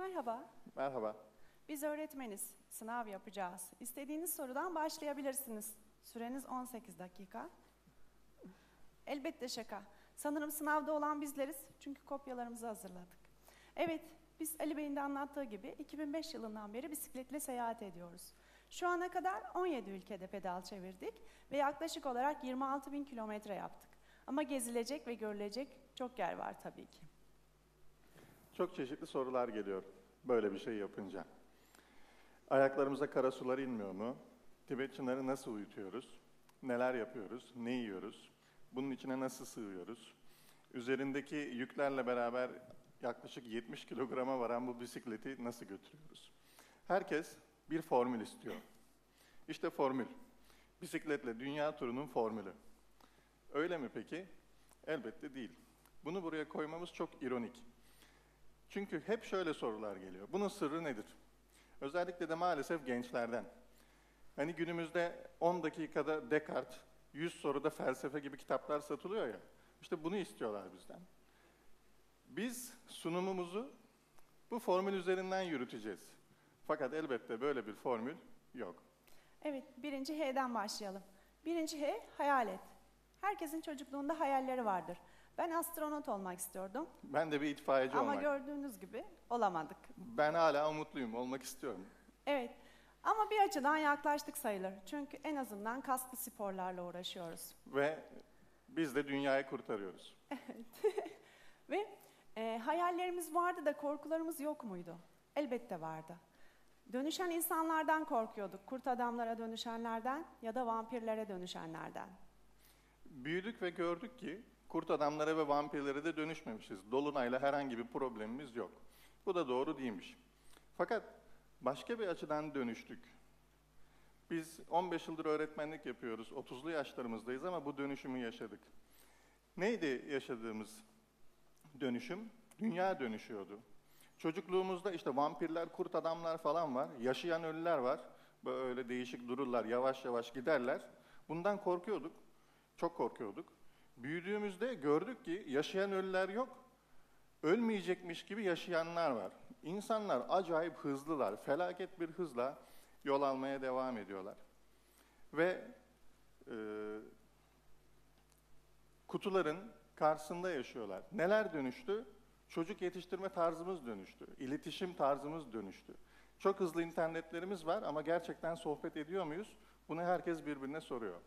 Merhaba, Merhaba. biz öğretmeniz. Sınav yapacağız. İstediğiniz sorudan başlayabilirsiniz. Süreniz 18 dakika. Elbette şaka. Sanırım sınavda olan bizleriz çünkü kopyalarımızı hazırladık. Evet, biz Ali Bey'in de anlattığı gibi 2005 yılından beri bisikletle seyahat ediyoruz. Şu ana kadar 17 ülkede pedal çevirdik ve yaklaşık olarak 26 bin kilometre yaptık. Ama gezilecek ve görülecek çok yer var tabii ki. Çok çeşitli sorular geliyor böyle bir şey yapınca. Ayaklarımıza kara sular inmiyor mu? Tibet çınarı nasıl uyutuyoruz? Neler yapıyoruz? Ne yiyoruz? Bunun içine nasıl sığıyoruz? Üzerindeki yüklerle beraber yaklaşık 70 kilograma varan bu bisikleti nasıl götürüyoruz? Herkes bir formül istiyor. İşte formül. Bisikletle dünya turunun formülü. Öyle mi peki? Elbette değil. Bunu buraya koymamız çok ironik. Çünkü hep şöyle sorular geliyor. Bunun sırrı nedir? Özellikle de maalesef gençlerden. Hani günümüzde 10 dakikada Descartes, 100 soruda felsefe gibi kitaplar satılıyor ya. İşte bunu istiyorlar bizden. Biz sunumumuzu bu formül üzerinden yürüteceğiz. Fakat elbette böyle bir formül yok. Evet, birinci H'den başlayalım. Birinci H, hayal et. Herkesin çocukluğunda hayalleri vardır. Ben astronot olmak istiyordum Ben de bir itfaiyeci ama olmak. gördüğünüz gibi olamadık. Ben hala umutluyum, olmak istiyorum. Evet, ama bir açıdan yaklaştık sayılır. Çünkü en azından kaslı sporlarla uğraşıyoruz. Ve biz de dünyayı kurtarıyoruz. Ve e, hayallerimiz vardı da korkularımız yok muydu? Elbette vardı. Dönüşen insanlardan korkuyorduk. Kurt adamlara dönüşenlerden ya da vampirlere dönüşenlerden. Büyüdük ve gördük ki kurt adamlara ve vampirlere de dönüşmemişiz. Dolunayla herhangi bir problemimiz yok. Bu da doğru değilmiş. Fakat başka bir açıdan dönüştük. Biz 15 yıldır öğretmenlik yapıyoruz. 30'lu yaşlarımızdayız ama bu dönüşümü yaşadık. Neydi yaşadığımız dönüşüm? Dünya dönüşüyordu. Çocukluğumuzda işte vampirler, kurt adamlar falan var. Yaşayan ölüler var. Böyle değişik dururlar, yavaş yavaş giderler. Bundan korkuyorduk. Çok korkuyorduk. Büyüdüğümüzde gördük ki yaşayan ölüler yok. Ölmeyecekmiş gibi yaşayanlar var. İnsanlar acayip hızlılar. Felaket bir hızla yol almaya devam ediyorlar. Ve e, kutuların karşısında yaşıyorlar. Neler dönüştü? Çocuk yetiştirme tarzımız dönüştü. İletişim tarzımız dönüştü. Çok hızlı internetlerimiz var ama gerçekten sohbet ediyor muyuz? Bunu herkes birbirine soruyor.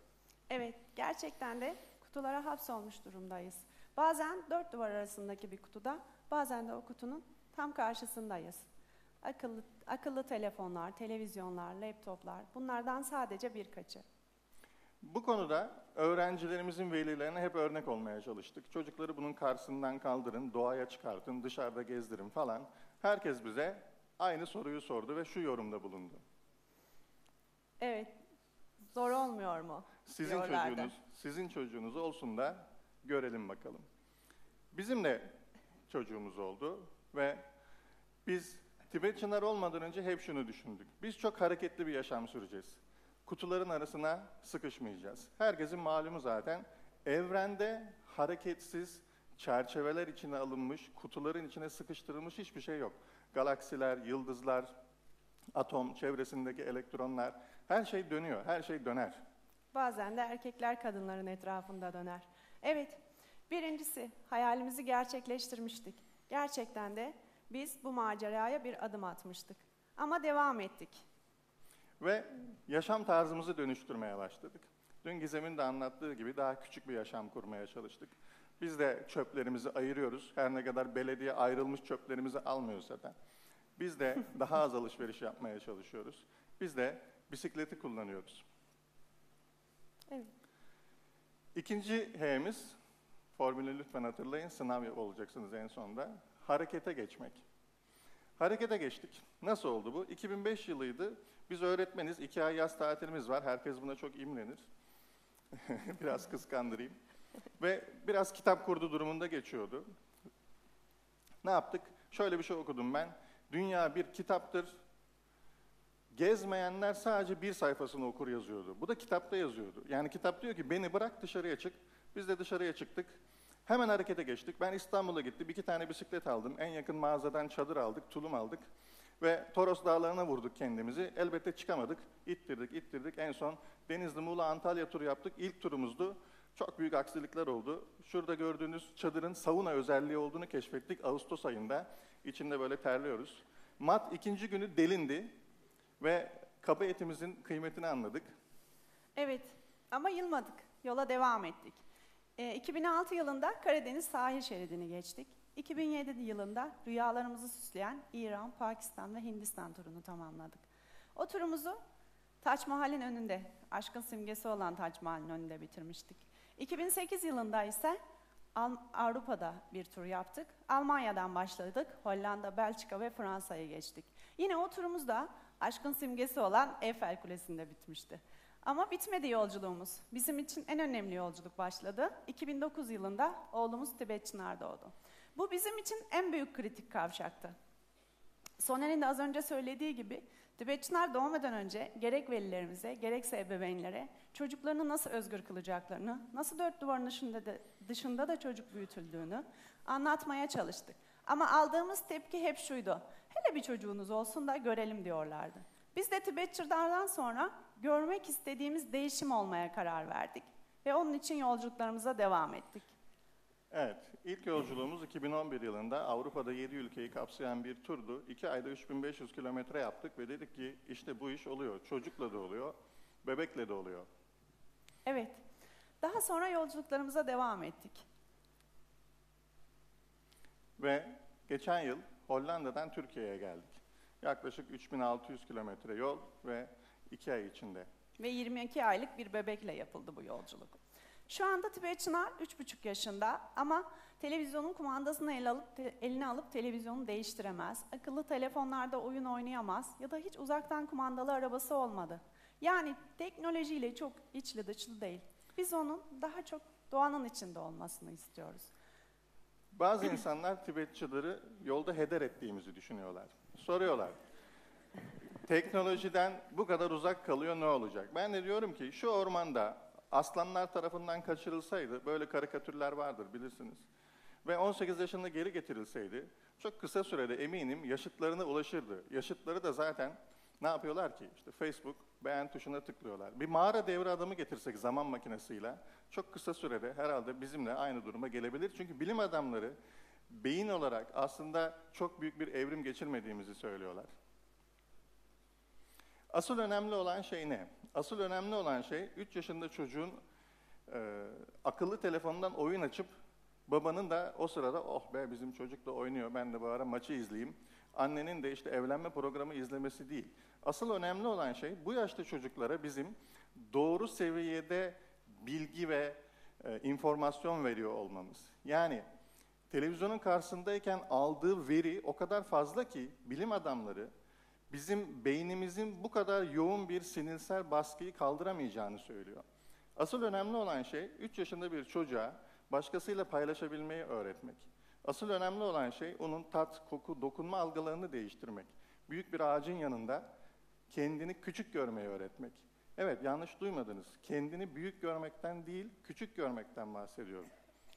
Evet, gerçekten de kutulara hapsolmuş durumdayız. Bazen dört duvar arasındaki bir kutuda, bazen de o kutunun tam karşısındayız. Akıllı, akıllı telefonlar, televizyonlar, laptoplar bunlardan sadece birkaçı. Bu konuda öğrencilerimizin velilerine hep örnek olmaya çalıştık. Çocukları bunun karşısından kaldırın, doğaya çıkartın, dışarıda gezdirin falan. Herkes bize aynı soruyu sordu ve şu yorumda bulundu. Evet, zor olmuyor mu? Sizin Diyorlardı. çocuğunuz, sizin çocuğunuz olsun da görelim bakalım. Bizim de çocuğumuz oldu ve biz Tibet Çınar olmadan önce hep şunu düşündük. Biz çok hareketli bir yaşam süreceğiz. Kutuların arasına sıkışmayacağız. Herkesin malumu zaten evrende hareketsiz, çerçeveler içine alınmış, kutuların içine sıkıştırılmış hiçbir şey yok. Galaksiler, yıldızlar, atom, çevresindeki elektronlar, her şey dönüyor, her şey döner. Bazen de erkekler kadınların etrafında döner. Evet, birincisi hayalimizi gerçekleştirmiştik. Gerçekten de biz bu maceraya bir adım atmıştık. Ama devam ettik. Ve yaşam tarzımızı dönüştürmeye başladık. Dün Gizem'in de anlattığı gibi daha küçük bir yaşam kurmaya çalıştık. Biz de çöplerimizi ayırıyoruz. Her ne kadar belediye ayrılmış çöplerimizi almıyor zaten. Biz de daha az alışveriş yapmaya çalışıyoruz. Biz de bisikleti kullanıyoruz. Evet. İkinci H'miz, formülü lütfen hatırlayın, sınav olacaksınız en sonunda. Harekete geçmek. Harekete geçtik. Nasıl oldu bu? 2005 yılıydı. Biz öğretmeniz, iki ay yaz tatilimiz var. Herkes buna çok imrenir. biraz kıskandırayım. Ve biraz kitap kurdu durumunda geçiyordu. Ne yaptık? Şöyle bir şey okudum ben. Dünya bir kitaptır. Gezmeyenler sadece bir sayfasını okur yazıyordu. Bu da kitapta yazıyordu. Yani kitap diyor ki beni bırak dışarıya çık. Biz de dışarıya çıktık. Hemen harekete geçtik. Ben İstanbul'a gittim. iki tane bisiklet aldım. En yakın mağazadan çadır aldık, tulum aldık. Ve Toros Dağları'na vurduk kendimizi. Elbette çıkamadık. İttirdik, ittirdik. En son Denizli, Muğla, Antalya turu yaptık. İlk turumuzdu. Çok büyük aksilikler oldu. Şurada gördüğünüz çadırın sauna özelliği olduğunu keşfettik Ağustos ayında. İçinde böyle terliyoruz. Mat ikinci günü delindi ve kaba etimizin kıymetini anladık. Evet ama yılmadık. Yola devam ettik. E, 2006 yılında Karadeniz sahil şeridini geçtik. 2007 yılında rüyalarımızı süsleyen İran, Pakistan ve Hindistan turunu tamamladık. O turumuzu Taç Mahal'in önünde, aşkın simgesi olan Taç Mahal'in önünde bitirmiştik. 2008 yılında ise Avrupa'da bir tur yaptık. Almanya'dan başladık. Hollanda, Belçika ve Fransa'ya geçtik. Yine o turumuz da aşkın simgesi olan Eiffel Kulesi'nde bitmişti. Ama bitmedi yolculuğumuz. Bizim için en önemli yolculuk başladı. 2009 yılında oğlumuz Tibet Çınar doğdu. Bu bizim için en büyük kritik kavşaktı. Soner'in de az önce söylediği gibi Tibet Çınar doğmadan önce gerek velilerimize gerekse ebeveynlere çocuklarını nasıl özgür kılacaklarını, nasıl dört duvarın dışında da, dışında da çocuk büyütüldüğünü anlatmaya çalıştık. Ama aldığımız tepki hep şuydu. Hele bir çocuğunuz olsun da görelim diyorlardı. Biz de Tibet Çırdar'dan sonra görmek istediğimiz değişim olmaya karar verdik. Ve onun için yolculuklarımıza devam ettik. Evet, ilk yolculuğumuz 2011 yılında Avrupa'da 7 ülkeyi kapsayan bir turdu. 2 ayda 3500 kilometre yaptık ve dedik ki işte bu iş oluyor. Çocukla da oluyor, bebekle de oluyor. Evet. Daha sonra yolculuklarımıza devam ettik. Ve geçen yıl Hollanda'dan Türkiye'ye geldik. Yaklaşık 3600 kilometre yol ve 2 ay içinde. Ve 22 aylık bir bebekle yapıldı bu yolculuk. Şu anda Tibet Çınar 3,5 yaşında ama televizyonun kumandasını eline alıp, te- eline alıp televizyonu değiştiremez. Akıllı telefonlarda oyun oynayamaz ya da hiç uzaktan kumandalı arabası olmadı. Yani teknolojiyle çok içli dışlı değil. Biz onun daha çok doğanın içinde olmasını istiyoruz. Bazı insanlar Tibetçileri yolda heder ettiğimizi düşünüyorlar. Soruyorlar. Teknolojiden bu kadar uzak kalıyor ne olacak? Ben de diyorum ki şu ormanda aslanlar tarafından kaçırılsaydı, böyle karikatürler vardır bilirsiniz. Ve 18 yaşında geri getirilseydi, çok kısa sürede eminim yaşıtlarına ulaşırdı. Yaşıtları da zaten ne yapıyorlar ki? İşte Facebook beğen tuşuna tıklıyorlar. Bir mağara devri adamı getirsek zaman makinesiyle çok kısa sürede herhalde bizimle aynı duruma gelebilir. Çünkü bilim adamları beyin olarak aslında çok büyük bir evrim geçirmediğimizi söylüyorlar. Asıl önemli olan şey ne? Asıl önemli olan şey 3 yaşında çocuğun e, akıllı telefonundan oyun açıp babanın da o sırada oh be bizim çocuk da oynuyor ben de bu ara maçı izleyeyim. Annenin de işte evlenme programı izlemesi değil. Asıl önemli olan şey bu yaşta çocuklara bizim doğru seviyede bilgi ve e, informasyon veriyor olmamız. Yani televizyonun karşısındayken aldığı veri o kadar fazla ki bilim adamları bizim beynimizin bu kadar yoğun bir sinirsel baskıyı kaldıramayacağını söylüyor. Asıl önemli olan şey 3 yaşında bir çocuğa başkasıyla paylaşabilmeyi öğretmek. Asıl önemli olan şey onun tat, koku, dokunma algılarını değiştirmek. Büyük bir ağacın yanında kendini küçük görmeyi öğretmek. Evet yanlış duymadınız. Kendini büyük görmekten değil, küçük görmekten bahsediyorum.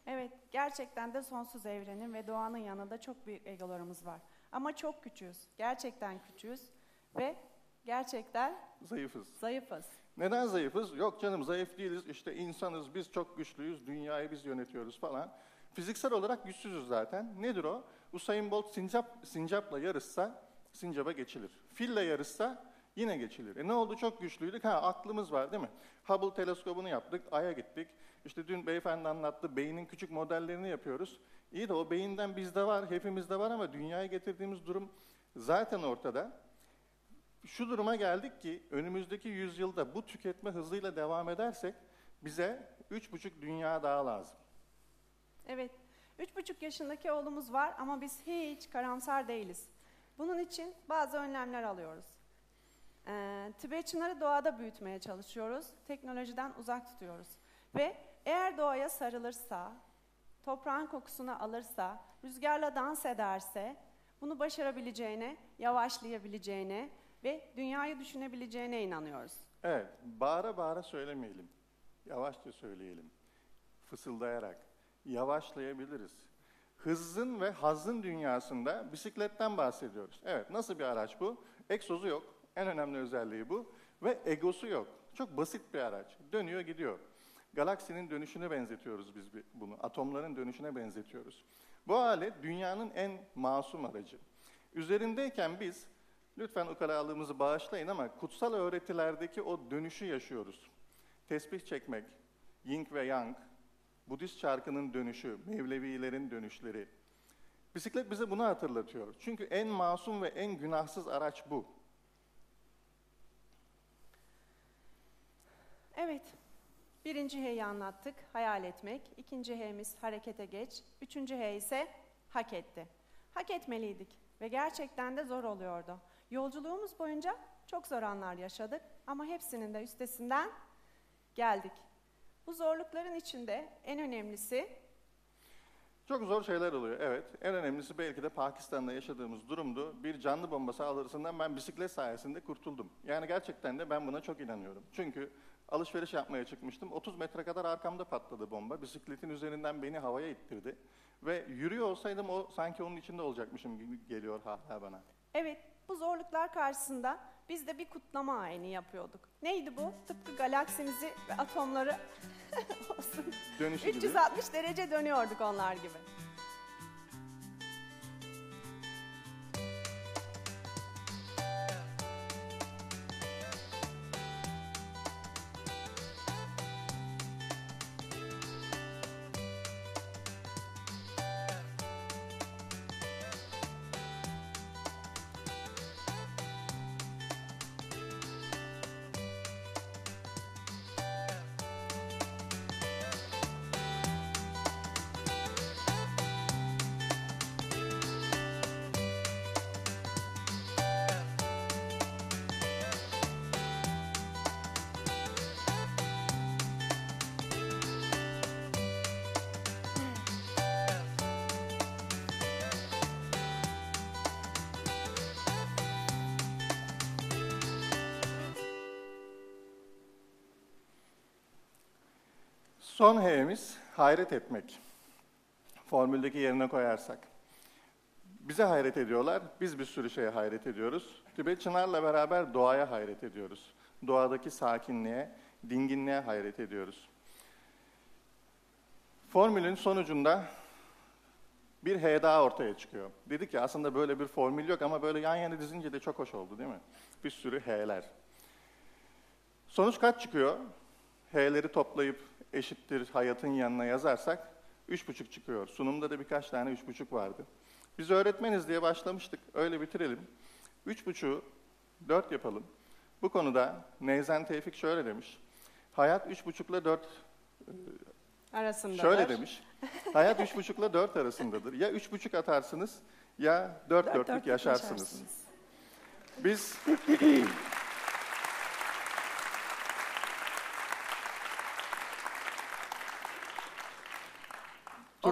Evet, gerçekten de sonsuz evrenin ve doğanın yanında çok büyük egolarımız var. Ama çok küçüğüz, gerçekten küçüğüz ve gerçekten Zayıfız. zayıfız. Neden zayıfız? Yok canım zayıf değiliz, işte insanız, biz çok güçlüyüz, dünyayı biz yönetiyoruz falan. Fiziksel olarak güçsüzüz zaten. Nedir o? Usain Bolt sincap, sincapla yarışsa sincaba geçilir. Fille yarışsa yine geçilir. E ne oldu? Çok güçlüydük. Ha aklımız var değil mi? Hubble teleskobunu yaptık, Ay'a gittik. İşte dün beyefendi anlattı, beynin küçük modellerini yapıyoruz. İyi de o beyinden bizde var, hepimizde var ama dünyaya getirdiğimiz durum zaten ortada. Şu duruma geldik ki önümüzdeki yüzyılda bu tüketme hızıyla devam edersek bize üç buçuk dünya daha lazım. Evet, üç buçuk yaşındaki oğlumuz var ama biz hiç karamsar değiliz. Bunun için bazı önlemler alıyoruz. Ee, Tibet çınarı doğada büyütmeye çalışıyoruz, teknolojiden uzak tutuyoruz. Ve eğer doğaya sarılırsa, toprağın kokusunu alırsa, rüzgarla dans ederse, bunu başarabileceğine, yavaşlayabileceğine ve dünyayı düşünebileceğine inanıyoruz. Evet, bağıra bağıra söylemeyelim. Yavaşça söyleyelim. Fısıldayarak. Yavaşlayabiliriz. Hızın ve hazın dünyasında bisikletten bahsediyoruz. Evet, nasıl bir araç bu? Egzozu yok. En önemli özelliği bu. Ve egosu yok. Çok basit bir araç. Dönüyor gidiyor. Galaksinin dönüşüne benzetiyoruz biz bunu. Atomların dönüşüne benzetiyoruz. Bu alet dünyanın en masum aracı. Üzerindeyken biz, lütfen ukalalığımızı bağışlayın ama kutsal öğretilerdeki o dönüşü yaşıyoruz. Tesbih çekmek, yin ve yang, Budist çarkının dönüşü, Mevlevilerin dönüşleri. Bisiklet bize bunu hatırlatıyor. Çünkü en masum ve en günahsız araç bu. Evet. Birinci H'yi anlattık, hayal etmek. İkinci H'miz harekete geç. Üçüncü H ise hak etti. Hak etmeliydik ve gerçekten de zor oluyordu. Yolculuğumuz boyunca çok zor anlar yaşadık ama hepsinin de üstesinden geldik. Bu zorlukların içinde en önemlisi çok zor şeyler oluyor, evet. En önemlisi belki de Pakistan'da yaşadığımız durumdu. Bir canlı bomba saldırısından ben bisiklet sayesinde kurtuldum. Yani gerçekten de ben buna çok inanıyorum. Çünkü alışveriş yapmaya çıkmıştım. 30 metre kadar arkamda patladı bomba. Bisikletin üzerinden beni havaya ittirdi. Ve yürüyor olsaydım o sanki onun içinde olacakmışım gibi geliyor hala bana. Evet, bu zorluklar karşısında biz de bir kutlama ayini yapıyorduk. Neydi bu? Tıpkı galaksimizi ve atomları 360 derece dönüyorduk onlar gibi. Son H'miz hayret etmek. Formüldeki yerine koyarsak. Bize hayret ediyorlar, biz bir sürü şeye hayret ediyoruz. Tibet Çınar'la beraber doğaya hayret ediyoruz. Doğadaki sakinliğe, dinginliğe hayret ediyoruz. Formülün sonucunda bir H daha ortaya çıkıyor. Dedik ki aslında böyle bir formül yok ama böyle yan yana dizince de çok hoş oldu değil mi? Bir sürü H'ler. Sonuç kaç çıkıyor? H'leri toplayıp eşittir hayatın yanına yazarsak üç buçuk çıkıyor. Sunumda da birkaç tane üç buçuk vardı. Biz öğretmeniz diye başlamıştık. Öyle bitirelim. Üç buçuğu dört yapalım. Bu konuda Neyzen Tevfik şöyle demiş. Hayat üç buçukla dört e, arasındadır. Şöyle demiş. Hayat üç buçukla dört arasındadır. Ya üç buçuk atarsınız ya dört, dört dörtlük, dörtlük yaşarsınız. yaşarsınız. Biz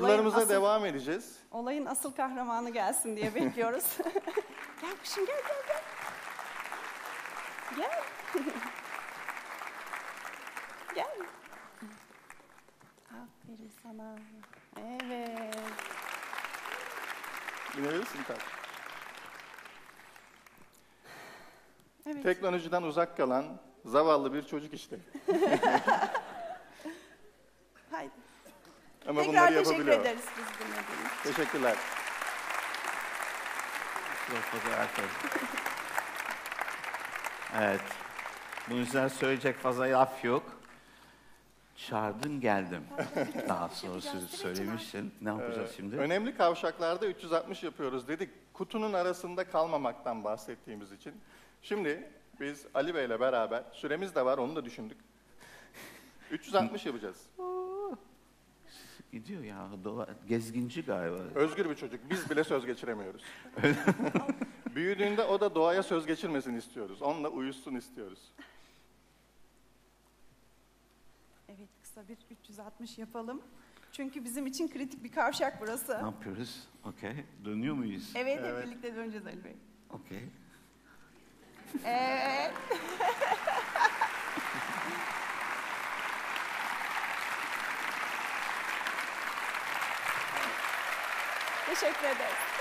Turlarımıza asıl, devam edeceğiz. Olayın asıl kahramanı gelsin diye bekliyoruz. gel kuşum gel gel gel. Gel. gel. Aferin sana. Evet. İnebilirsin tabii. Evet. Teknolojiden uzak kalan zavallı bir çocuk işte. Ama Tekrar bunları teşekkür yapabiliyor. ederiz biz dinlediğiniz Teşekkürler. evet. Bunun üzerine söyleyecek fazla laf yok. Çağırdın geldim. Daha sonra sözü söylemişsin. Ne yapacağız Ee, şimdi? Önemli kavşaklarda 360 yapıyoruz dedik. Kutunun arasında kalmamaktan bahsettiğimiz için. Şimdi biz Ali Bey'le beraber, süremiz de var onu da düşündük. 360 yapacağız. Gidiyor ya. Dola, gezginci galiba. Özgür bir çocuk. Biz bile söz geçiremiyoruz. Büyüdüğünde o da doğaya söz geçirmesini istiyoruz. Onunla uyuşsun istiyoruz. Evet kısa bir 360 yapalım. Çünkü bizim için kritik bir kavşak burası. Ne yapıyoruz? Okey. Dönüyor muyuz? Evet, evet. hep birlikte döneceğiz Ali Bey. Okey. Evet. Teşekkür ederiz.